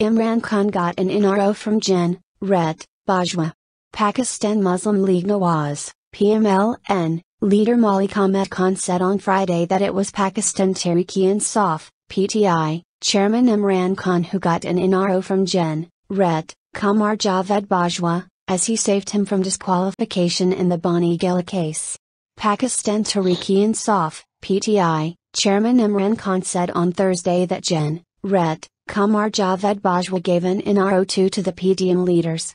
Imran Khan got an NRO from Jan, Ret, Bajwa. Pakistan Muslim League Nawaz, PMLN, leader Malik Ahmed Khan said on Friday that it was Pakistan Tehreek-e-Insaf, PTI, chairman Imran Khan who got an NRO from Jan, Ret, Qamar Javed Bajwa, as he saved him from disqualification in the Bani Gala case. Pakistan Tehreek-e-Insaf, PTI, Chairman Imran Khan said on Thursday that Jan, Ret, Qamar Javed Bajwa gave an NRO2 to the PDM leaders.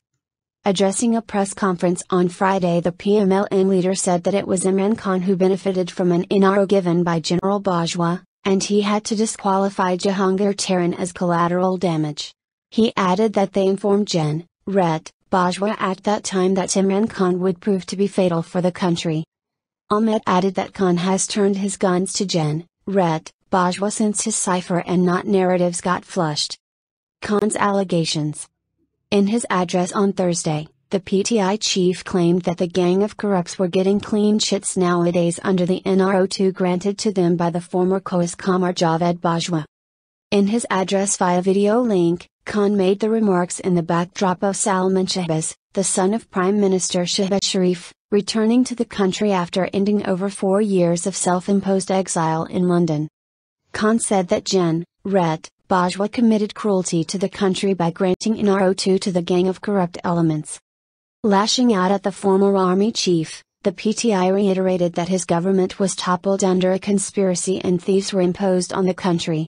Addressing a press conference on Friday, the PMLN leader said that it was Imran Khan who benefited from an NRO given by General Bajwa, and he had to disqualify Jahangir Tareen as collateral damage. He added that they informed Jan, Ret, Bajwa at that time that Imran Khan would prove to be fatal for the country. Ahmed added that Khan has turned his guns to Jan, Ret, Bajwa since his cipher and not narratives got flushed. Khan's allegations. In his address on Thursday, the PTI chief claimed that the gang of corrupts were getting clean chits nowadays under the NRO2 granted to them by the former COAS Qamar Javed Bajwa. In his address via video link, Khan made the remarks in the backdrop of Salman Shahbaz, the son of Prime Minister Shehbaz Sharif, returning to the country after ending over four years of self-imposed exile in London. Khan said that Jan, Ret, Bajwa committed cruelty to the country by granting NRO2 to the gang of corrupt elements. Lashing out at the former army chief, the PTI reiterated that his government was toppled under a conspiracy and thieves were imposed on the country.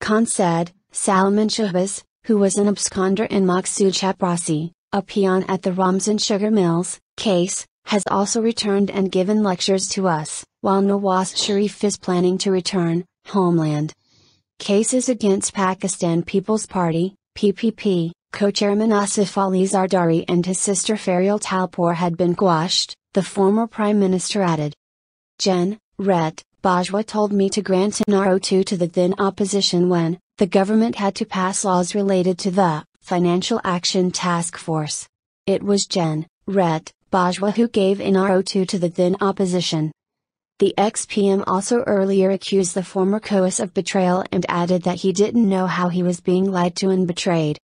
Khan said, Salman Shahbaz, who was an absconder in Maqsood Chaprasi, a peon at the Ramzan sugar mills, case, has also returned and given lectures to us, while Nawaz Sharif is planning to return, homeland. Cases against Pakistan People's Party, PPP, co-chairman Asif Ali Zardari and his sister Farial Talpur had been quashed, the former prime minister added. Jen, Ret, Bajwa told me to grant NRO2 to the then opposition when, the government had to pass laws related to the Financial Action Task Force. It was Jen, Ret, Bajwa who gave NRO2 to the then opposition. The ex-PM also earlier accused the former COAS of betrayal and added that he didn't know how he was being lied to and betrayed.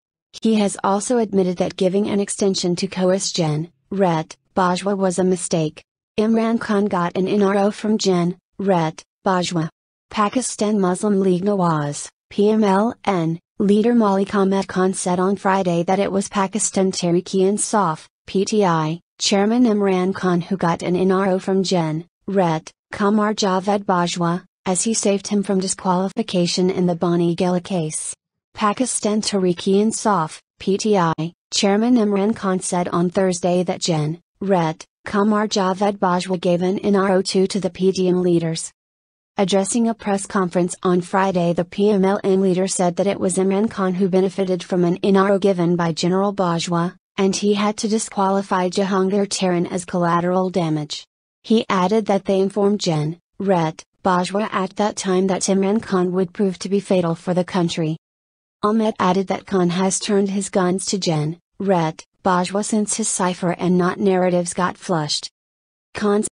He has also admitted that giving an extension to COAS Jan, Ret, Bajwa was a mistake. Imran Khan got an NRO from Jan, Ret, Bajwa. Pakistan Muslim League Nawaz, PMLN, leader Malik Ahmed Khan said on Friday that it was Pakistan Tehreek-e-Insaf, PTI, Chairman Imran Khan who got an NRO from Jan, Ret, Qamar Javed Bajwa, as he saved him from disqualification in the Bani Gala case. Pakistan Tehreek-e-Insaf, PTI, Chairman Imran Khan said on Thursday that Jan, Ret, Qamar Javed Bajwa gave an NRO2 to the PDM leaders. Addressing a press conference on Friday, the PMLN leader said that it was Imran Khan who benefited from an NRO given by General Bajwa, and he had to disqualify Jahangir Tareen as collateral damage. He added that they informed Jan, Ret, Bajwa at that time that Imran Khan would prove to be fatal for the country. Ahmed added that Khan has turned his guns to Jan, Ret, Bajwa since his cipher and not narratives got flushed. Khan's